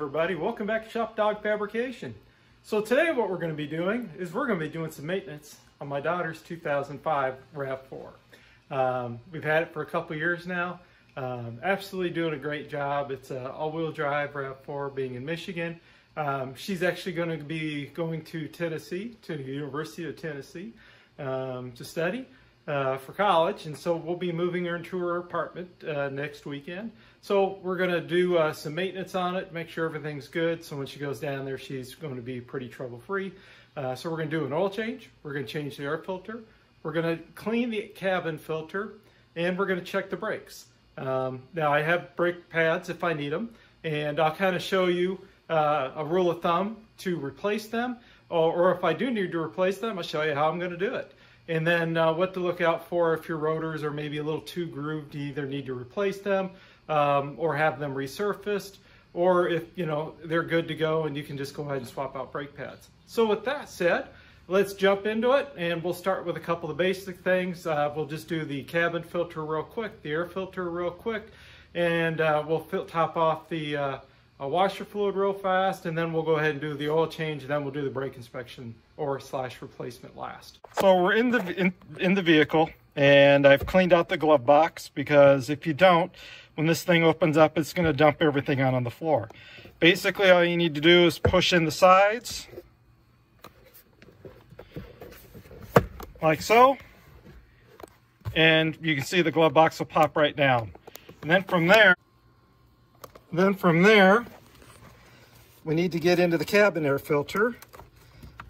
Everybody, welcome back to Shop Dog Fabrication. So today what we're going to be doing is we're going to be doing some maintenance on my daughter's 2005 RAV4. Um, we've had it for a couple years now. Um, absolutely doing a great job. It's an all-wheel drive RAV4 being in Michigan. Um, she's actually going to be going to Tennessee, to the University of Tennessee um, to study uh, for college, and so we'll be moving her into her apartment uh, next weekend. So we're going to do uh, some maintenance on it, make sure everything's good. So when she goes down there, she's going to be pretty trouble-free. Uh, so we're going to do an oil change. We're going to change the air filter. We're going to clean the cabin filter, and we're going to check the brakes. Um, now I have brake pads if I need them, and I'll kind of show you uh, a rule of thumb to replace them, or, or if I do need to replace them, I'll show you how I'm going to do it. And then uh, what to look out for if your rotors are maybe a little too grooved, you either need to replace them um, or have them resurfaced, or if you know they're good to go and you can just go ahead and swap out brake pads. So with that said, let's jump into it and we'll start with a couple of basic things. Uh, we'll just do the cabin filter real quick, the air filter real quick, and uh, we'll top off the uh, your fluid real fast, and then we'll go ahead and do the oil change, and then we'll do the brake inspection or slash replacement last. So we're in the in, in the vehicle and I've cleaned out the glove box because if you don't, when this thing opens up, it's going to dump everything out on the floor. Basically, all you need to do is push in the sides like so. And you can see the glove box will pop right down. And then from there, then from there, we need to get into the cabin air filter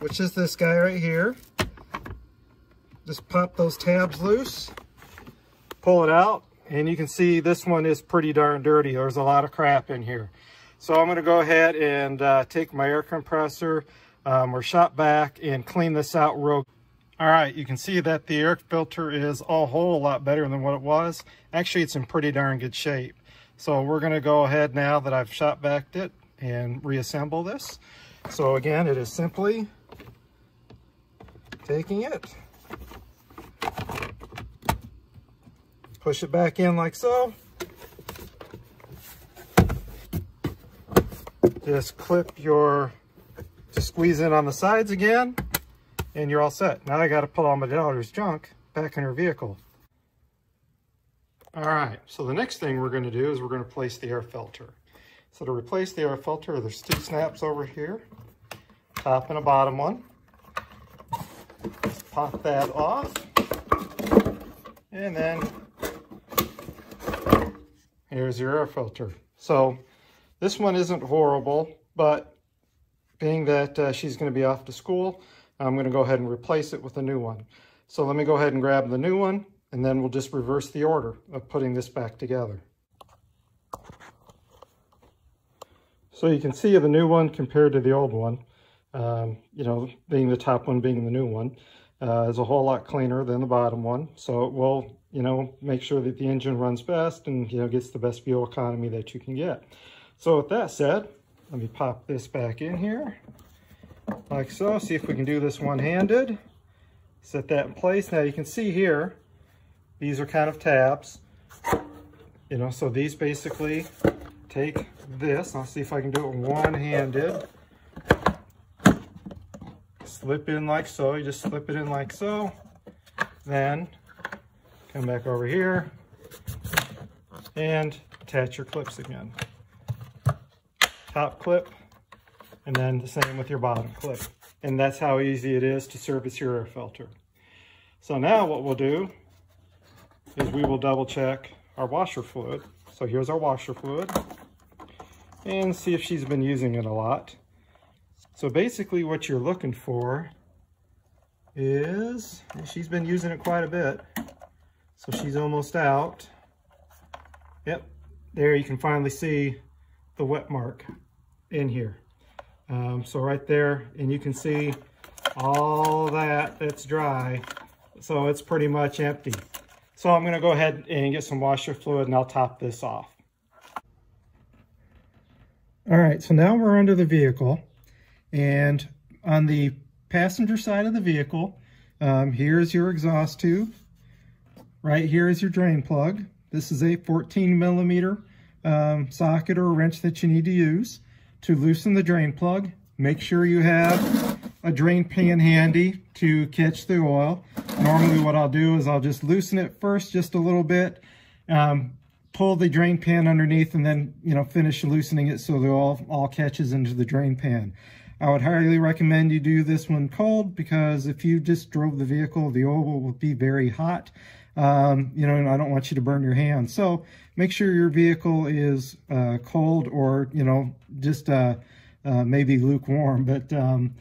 which is this guy right here. Just pop those tabs loose, pull it out, and you can see this one is pretty darn dirty. There's a lot of crap in here. So I'm gonna go ahead and uh, take my air compressor um, or shop vac and clean this out real all right, you can see that the air filter is a whole lot better than what it was. Actually, it's in pretty darn good shape. So we're gonna go ahead now that I've shop backed it and reassemble this. So again, it is simply taking it. Push it back in like so. Just clip your, just squeeze in on the sides again, and you're all set. Now I got to put all my daughter's junk back in her vehicle. All right, so the next thing we're going to do is we're going to place the air filter. So to replace the air filter, there's two snaps over here, top and a bottom one pop that off. And then here's your air filter. So this one isn't horrible, but being that uh, she's going to be off to school, I'm going to go ahead and replace it with a new one. So let me go ahead and grab the new one, and then we'll just reverse the order of putting this back together. So you can see the new one compared to the old one, um, you know, being the top one being the new one uh, is a whole lot cleaner than the bottom one. So it will, you know, make sure that the engine runs best and, you know, gets the best fuel economy that you can get. So with that said, let me pop this back in here like so. See if we can do this one-handed. Set that in place. Now you can see here, these are kind of tabs. You know, so these basically take this. I'll see if I can do it one-handed slip in like so. You just slip it in like so. Then come back over here and attach your clips again. Top clip and then the same with your bottom clip. And that's how easy it is to service your air filter. So now what we'll do is we will double check our washer fluid. So here's our washer fluid and see if she's been using it a lot. So basically what you're looking for is, she's been using it quite a bit, so she's almost out. Yep, there you can finally see the wet mark in here. Um, so right there, and you can see all that that's dry, so it's pretty much empty. So I'm gonna go ahead and get some washer fluid and I'll top this off. All right, so now we're under the vehicle. And on the passenger side of the vehicle, um, here's your exhaust tube. Right here is your drain plug. This is a 14 millimeter um, socket or wrench that you need to use to loosen the drain plug. Make sure you have a drain pan handy to catch the oil. Normally what I'll do is I'll just loosen it first just a little bit, um, pull the drain pan underneath and then, you know, finish loosening it so the oil all catches into the drain pan. I would highly recommend you do this one cold because if you just drove the vehicle, the oil will be very hot. Um, you know, and I don't want you to burn your hands. So make sure your vehicle is uh, cold or, you know, just uh, uh, maybe lukewarm. But um,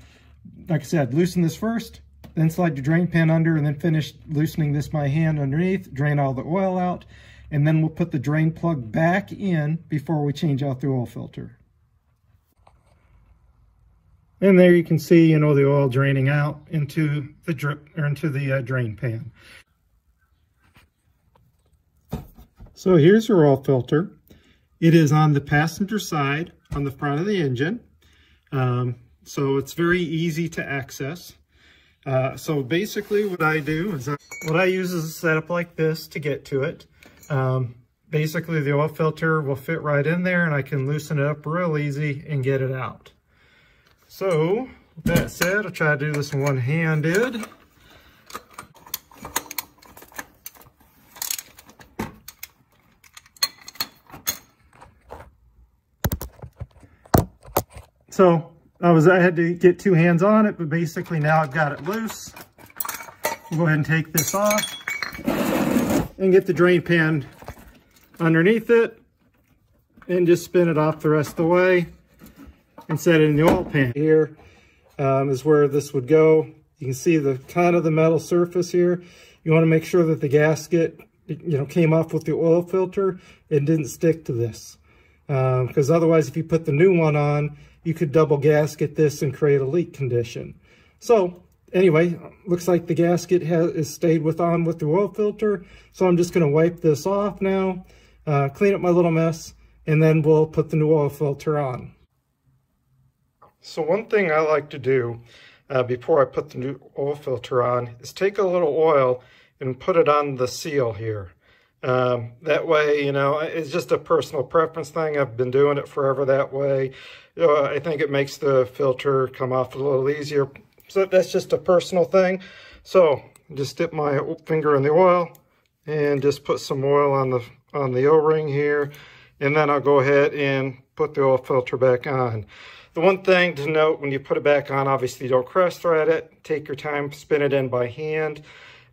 like I said, loosen this first, then slide your drain pan under and then finish loosening this by hand underneath, drain all the oil out, and then we'll put the drain plug back in before we change out the oil filter. And there you can see, you know, the oil draining out into the drip or into the uh, drain pan. So here's your oil filter. It is on the passenger side on the front of the engine. Um, so it's very easy to access. Uh, so basically what I do is I, what I use is a setup like this to get to it. Um, basically the oil filter will fit right in there and I can loosen it up real easy and get it out. So, with that said, I'll try to do this one-handed. So, I was I had to get two hands on it, but basically now I've got it loose. I'll go ahead and take this off and get the drain pan underneath it and just spin it off the rest of the way and set it in the oil pan. Here um, is where this would go. You can see the kind of the metal surface here. You want to make sure that the gasket, you know, came off with the oil filter and didn't stick to this. Because um, otherwise, if you put the new one on, you could double gasket this and create a leak condition. So anyway, looks like the gasket has stayed with on with the oil filter. So I'm just going to wipe this off now, uh, clean up my little mess, and then we'll put the new oil filter on. So one thing I like to do uh, before I put the new oil filter on is take a little oil and put it on the seal here. Um, that way, you know, it's just a personal preference thing. I've been doing it forever that way. You know, I think it makes the filter come off a little easier. So that's just a personal thing. So just dip my finger in the oil and just put some oil on the on the O-ring here. And then I'll go ahead and put the oil filter back on. The one thing to note when you put it back on, obviously don't cross thread it. Take your time, spin it in by hand.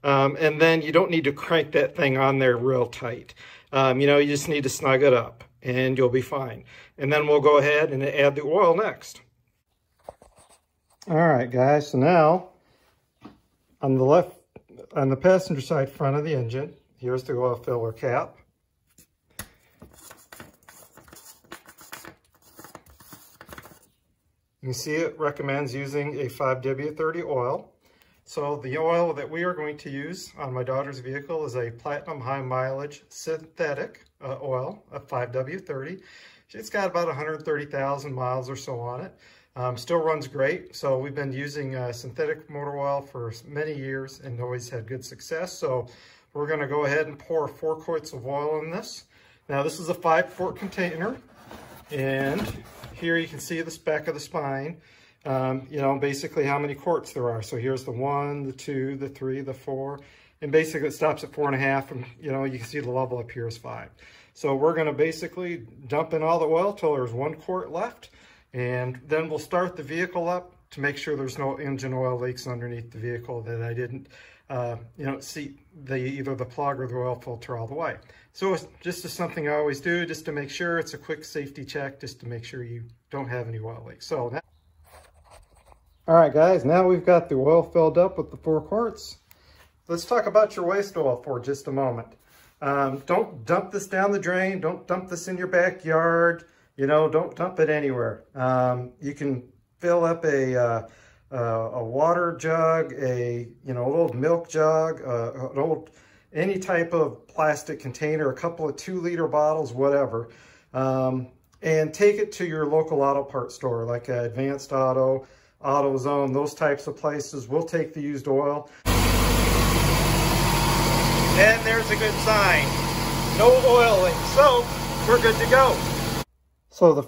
Um, and then you don't need to crank that thing on there real tight. Um, you know, you just need to snug it up and you'll be fine. And then we'll go ahead and add the oil next. All right, guys, so now on the left, on the passenger side front of the engine, here's the oil filler cap. You see it recommends using a 5W30 oil. So the oil that we are going to use on my daughter's vehicle is a platinum high mileage synthetic uh, oil, a 5W30. It's got about 130,000 miles or so on it. Um, still runs great. So we've been using uh, synthetic motor oil for many years and always had good success. So we're going to go ahead and pour four quarts of oil in this. Now this is a five quart container and here you can see the spec of the spine, um, you know, basically how many quarts there are. So here's the one, the two, the three, the four, and basically it stops at four and a half, and you know, you can see the level up here is five. So we're gonna basically dump in all the oil till there's one quart left, and then we'll start the vehicle up to make sure there's no engine oil leaks underneath the vehicle that I didn't, uh, you know, see the either the plug or the oil filter all the way. So it's just as something I always do, just to make sure it's a quick safety check, just to make sure you don't have any oil leaks. So, now, all right, guys, now we've got the oil filled up with the four quarts. Let's talk about your waste oil for just a moment. Um, don't dump this down the drain. Don't dump this in your backyard. You know, don't dump it anywhere. Um, you can fill up a, uh, uh, a water jug, a, you know, old milk jug, uh, an old any type of plastic container, a couple of two liter bottles, whatever, um, and take it to your local auto parts store, like Advanced Auto, AutoZone, those types of places. We'll take the used oil. And there's a good sign. No oiling. So we're good to go. So the,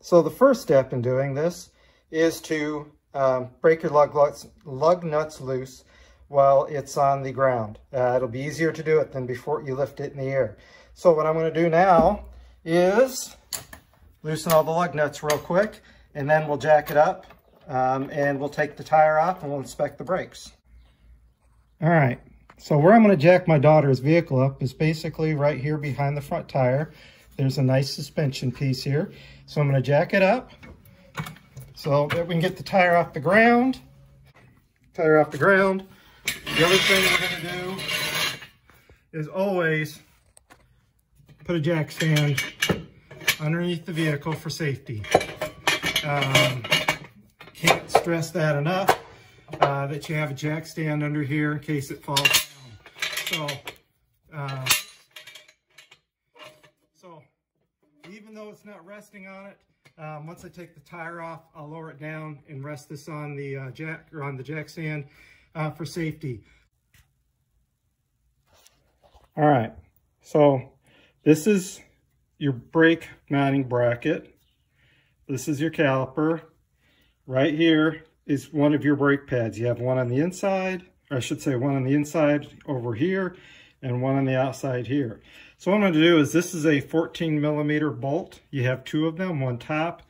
so the first step in doing this is to um, break your lug, lug nuts loose while it's on the ground. Uh, it'll be easier to do it than before you lift it in the air. So what I'm going to do now is loosen all the lug nuts real quick and then we'll jack it up um, and we'll take the tire off and we'll inspect the brakes. All right, so where I'm going to jack my daughter's vehicle up is basically right here behind the front tire. There's a nice suspension piece here. So I'm going to jack it up so that we can get the tire off the ground. Tire off the ground. The other thing we're going to do is always put a jack stand underneath the vehicle for safety. Um, can't stress that enough, uh, that you have a jack stand under here in case it falls down. So, uh, so even though it's not resting on it, um, once I take the tire off, I'll lower it down and rest this on the uh, jack or on the jack stand uh, for safety. All right, so this is your brake mounting bracket. This is your caliper. Right here is one of your brake pads. You have one on the inside, I should say one on the inside over here, and one on the outside here. So what I'm going to do is this is a 14 millimeter bolt. You have two of them, one top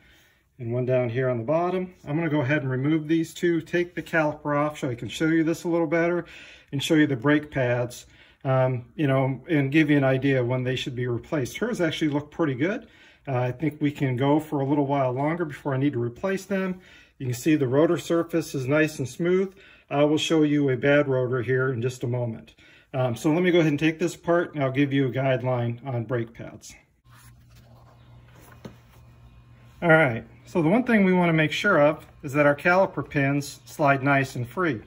and one down here on the bottom. I'm going to go ahead and remove these two, take the caliper off so I can show you this a little better and show you the brake pads um, you know, and give you an idea when they should be replaced. Hers actually look pretty good. Uh, I think we can go for a little while longer before I need to replace them. You can see the rotor surface is nice and smooth. I will show you a bad rotor here in just a moment. Um, so let me go ahead and take this apart and I'll give you a guideline on brake pads. All right, so the one thing we want to make sure of is that our caliper pins slide nice and free.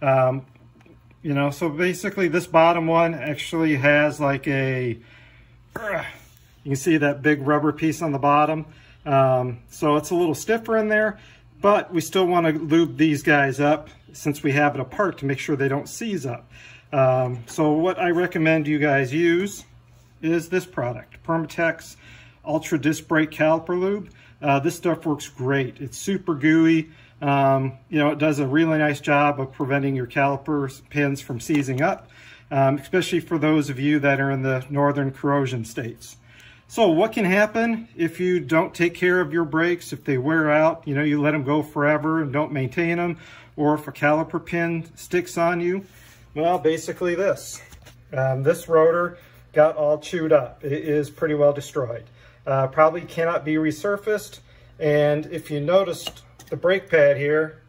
Um, you know, so basically this bottom one actually has like a, you can see that big rubber piece on the bottom. Um, so it's a little stiffer in there, but we still want to lube these guys up since we have it apart to make sure they don't seize up. Um, so what I recommend you guys use is this product, Permatex Ultra Disc Brake Caliper Lube. Uh, this stuff works great. It's super gooey. Um, you know, it does a really nice job of preventing your calipers pins from seizing up, um, especially for those of you that are in the northern corrosion states. So what can happen if you don't take care of your brakes, if they wear out, you know, you let them go forever and don't maintain them, or if a caliper pin sticks on you? Well, basically this. Um, this rotor got all chewed up. It is pretty well destroyed. Uh, probably cannot be resurfaced. And if you noticed the brake pad here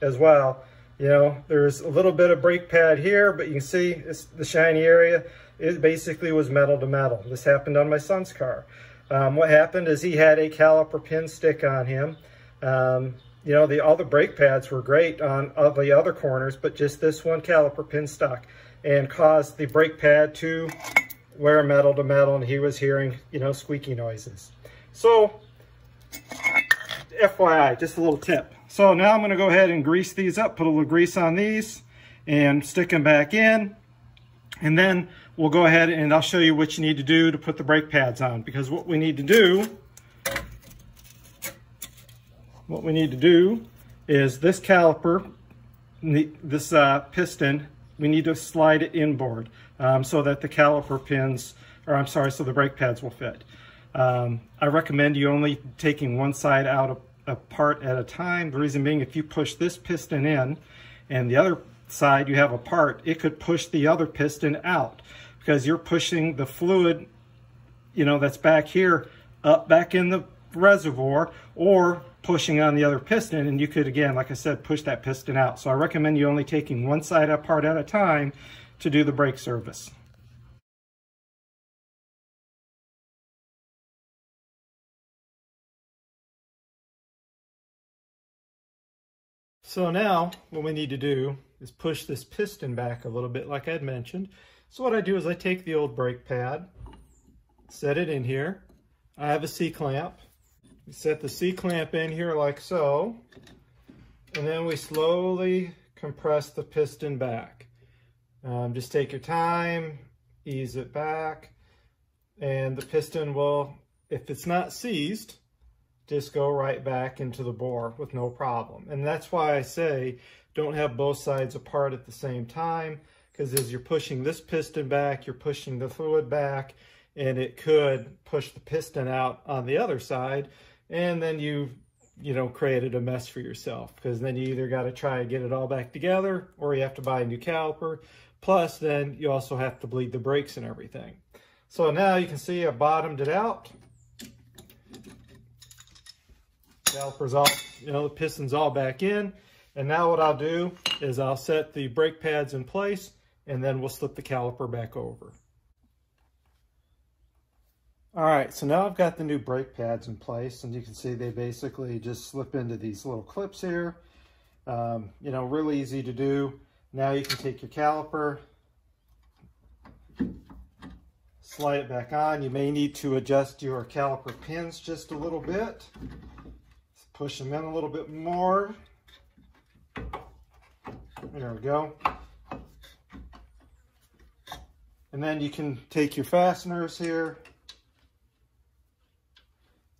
as well. You know, there's a little bit of brake pad here, but you can see it's the shiny area. It basically was metal to metal. This happened on my son's car. Um, what happened is he had a caliper pin stick on him. Um, you know, the, all the brake pads were great on all the other corners, but just this one caliper pin stuck and caused the brake pad to wear metal to metal and he was hearing, you know, squeaky noises. So FYI, just a little tip. So now I'm gonna go ahead and grease these up, put a little grease on these and stick them back in. And then we'll go ahead and I'll show you what you need to do to put the brake pads on because what we need to do, what we need to do is this caliper, this uh, piston, we need to slide it inboard um, so that the caliper pins, or I'm sorry, so the brake pads will fit. Um, I recommend you only taking one side out apart at a time. The reason being, if you push this piston in and the other side you have a part, it could push the other piston out because you're pushing the fluid, you know, that's back here up back in the reservoir or pushing on the other piston and you could again like I said push that piston out so I recommend you only taking one side apart at a time to do the brake service So now what we need to do is push this piston back a little bit like I had mentioned. So what I do is I take the old brake pad, set it in here. I have a C-clamp. Set the C-clamp in here like so. And then we slowly compress the piston back. Um, just take your time, ease it back. and the piston will, if it's not seized, just go right back into the bore with no problem. And that's why I say don't have both sides apart at the same time because as you're pushing this piston back, you're pushing the fluid back and it could push the piston out on the other side and then you you know created a mess for yourself. Because then you either got to try and get it all back together or you have to buy a new caliper. Plus then you also have to bleed the brakes and everything. So now you can see I bottomed it out. Calipers all you know the pistons all back in. And now what I'll do is I'll set the brake pads in place and then we'll slip the caliper back over all right, so now I've got the new brake pads in place and you can see they basically just slip into these little clips here. Um, you know, really easy to do. Now you can take your caliper, slide it back on. You may need to adjust your caliper pins just a little bit. push them in a little bit more. There we go. And then you can take your fasteners here,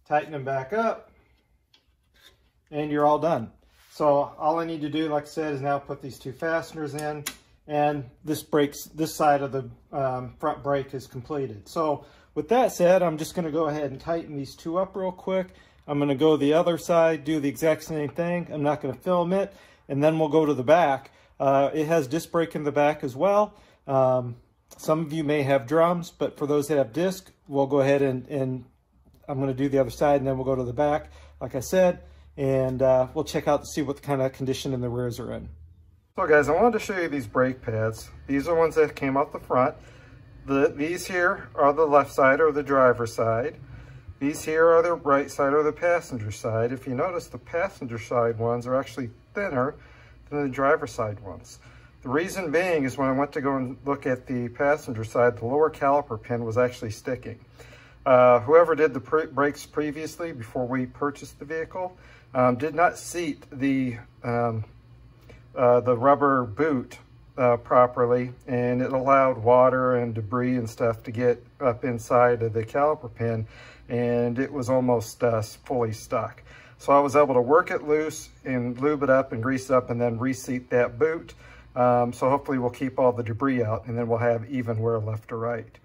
tighten them back up, and you're all done. So all I need to do, like I said, is now put these two fasteners in, and this breaks this side of the um, front brake is completed. So with that said, I'm just gonna go ahead and tighten these two up real quick. I'm gonna go the other side, do the exact same thing. I'm not gonna film it, and then we'll go to the back. Uh, it has disc brake in the back as well. Um, some of you may have drums, but for those that have disc, we'll go ahead and, and I'm going to do the other side and then we'll go to the back, like I said, and uh, we'll check out to see what kind of condition in the rears are in. So guys, I wanted to show you these brake pads. These are ones that came off the front. The, these here are the left side or the driver's side. These here are the right side or the passenger side. If you notice, the passenger side ones are actually thinner than the driver's side ones. The reason being is when I went to go and look at the passenger side, the lower caliper pin was actually sticking. Uh, whoever did the pre brakes previously before we purchased the vehicle um, did not seat the, um, uh, the rubber boot uh, properly and it allowed water and debris and stuff to get up inside of the caliper pin and it was almost uh, fully stuck. So I was able to work it loose and lube it up and grease it up and then reseat that boot. Um, so hopefully we'll keep all the debris out and then we'll have even wear left to right.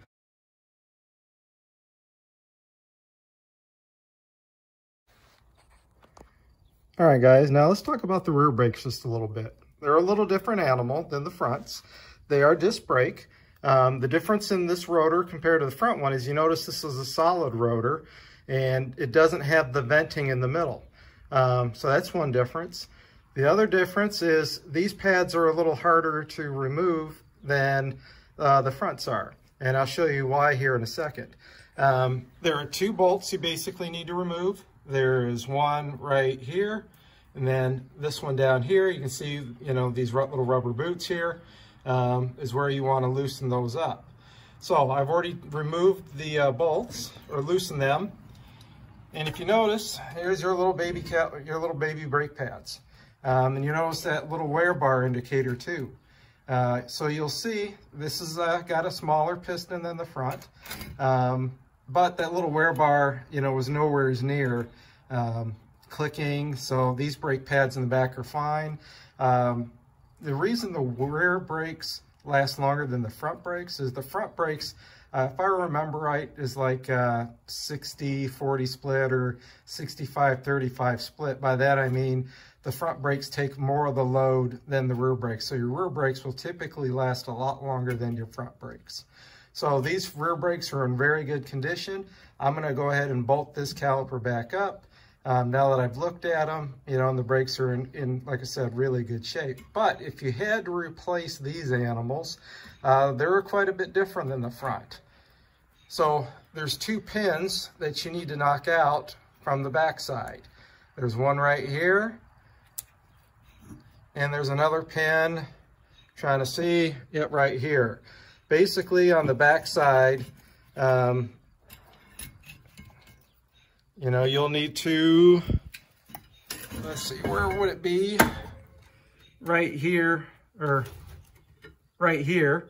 All right, guys, now let's talk about the rear brakes just a little bit. They're a little different animal than the fronts. They are disc brake. Um, the difference in this rotor compared to the front one is you notice this is a solid rotor and it doesn't have the venting in the middle. Um, so that's one difference. The other difference is these pads are a little harder to remove than uh, the fronts are. And I'll show you why here in a second. Um, there are two bolts you basically need to remove. There's one right here, and then this one down here. You can see, you know, these little rubber boots here um, is where you want to loosen those up. So I've already removed the uh, bolts or loosened them. And if you notice, here's your little baby cat, your little baby brake pads. Um, and you notice that little wear bar indicator too. Uh, so you'll see this has uh, got a smaller piston than the front. Um, but that little wear bar, you know, was nowhere as near um, clicking. So these brake pads in the back are fine. Um, the reason the rear brakes last longer than the front brakes is the front brakes, uh, if I remember right, is like 60-40 split or 65-35 split. By that I mean the front brakes take more of the load than the rear brakes. So your rear brakes will typically last a lot longer than your front brakes. So these rear brakes are in very good condition. I'm gonna go ahead and bolt this caliper back up. Um, now that I've looked at them, you know, and the brakes are in, in, like I said, really good shape. But if you had to replace these animals, uh, they're quite a bit different than the front. So there's two pins that you need to knock out from the backside. There's one right here, and there's another pin, trying to see it right here basically on the back side, um, you know, you'll need to, let's see, where would it be? Right here, or right here.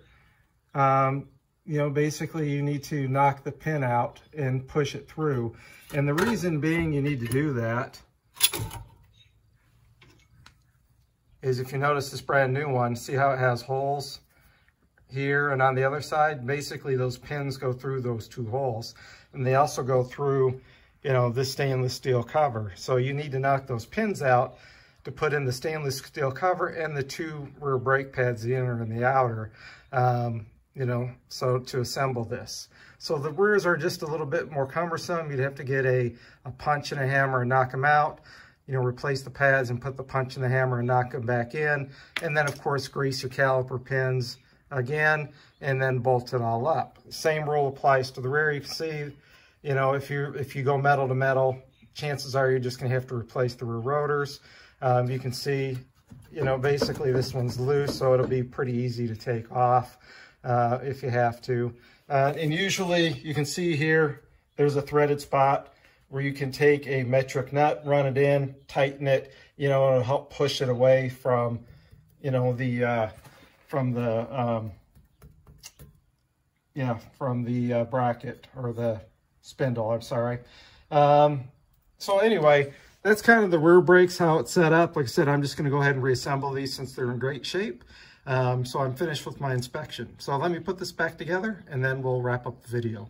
Um, you know, basically you need to knock the pin out and push it through. And the reason being you need to do that is if you notice this brand new one, see how it has holes here and on the other side? Basically those pins go through those two holes. And they also go through, you know, this stainless steel cover. So you need to knock those pins out to put in the stainless steel cover and the two rear brake pads, the inner and the outer. Um, you know, so to assemble this. So the rears are just a little bit more cumbersome. You'd have to get a, a punch and a hammer and knock them out, you know, replace the pads and put the punch and the hammer and knock them back in. And then, of course, grease your caliper pins again, and then bolt it all up. Same rule applies to the rear. You can see, you know, if you if you go metal to metal, chances are you're just going to have to replace the rear rotors. Um, you can see, you know, basically this one's loose, so it'll be pretty easy to take off uh, if you have to. Uh, and usually you can see here, there's a threaded spot where you can take a metric nut, run it in, tighten it, you know, it'll help push it away from, you know, the, uh, from the, um, yeah, from the uh, bracket or the spindle, I'm sorry. Um, so anyway, that's kind of the rear brakes, how it's set up. Like I said, I'm just going to go ahead and reassemble these since they're in great shape. Um, so I'm finished with my inspection. So let me put this back together and then we'll wrap up the video.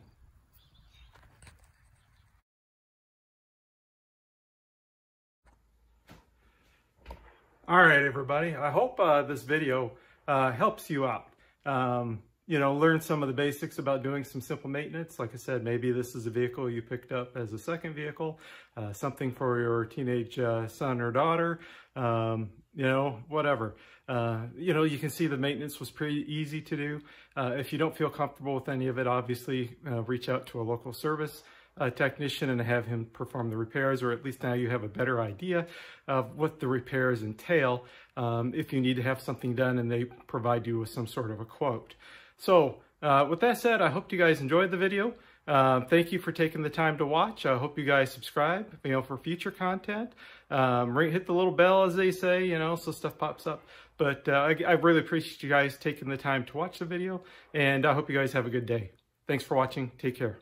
All right, everybody. I hope uh, this video uh, helps you out. Um, you know, learn some of the basics about doing some simple maintenance. Like I said, maybe this is a vehicle you picked up as a second vehicle, uh, something for your teenage uh, son or daughter, um, you know, whatever. Uh, you know, you can see the maintenance was pretty easy to do. Uh, if you don't feel comfortable with any of it, obviously uh, reach out to a local service uh, technician and have him perform the repairs, or at least now you have a better idea of what the repairs entail um, if you need to have something done and they provide you with some sort of a quote. So uh, with that said, I hope you guys enjoyed the video. Uh, thank you for taking the time to watch. I hope you guys subscribe, you know, for future content. Um, hit the little bell, as they say, you know, so stuff pops up. But uh, I, I really appreciate you guys taking the time to watch the video, and I hope you guys have a good day. Thanks for watching. Take care.